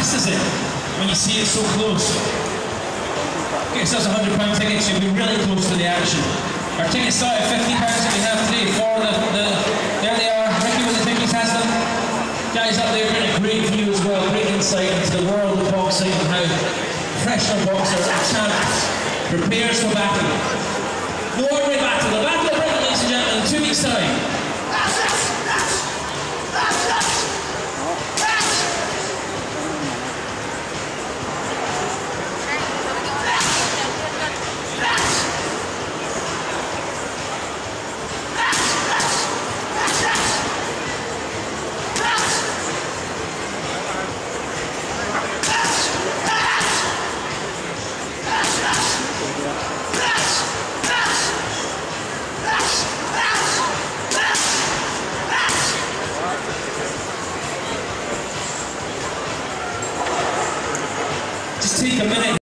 when you see it so close. Get yourselves a hundred pound ticket, so you'll be really close to the action. Our tickets start at fifty pounds that we have today for the, the there they are, Ricky with the tickets has them. Guys up there getting a great view as well, great insight into the world of boxing and how professional boxer and champ prepares for battle. No ordinary battle, the battle of Britain, ladies and gentlemen, two weeks time. Just take a minute